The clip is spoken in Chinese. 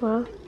啊？